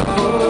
Oh.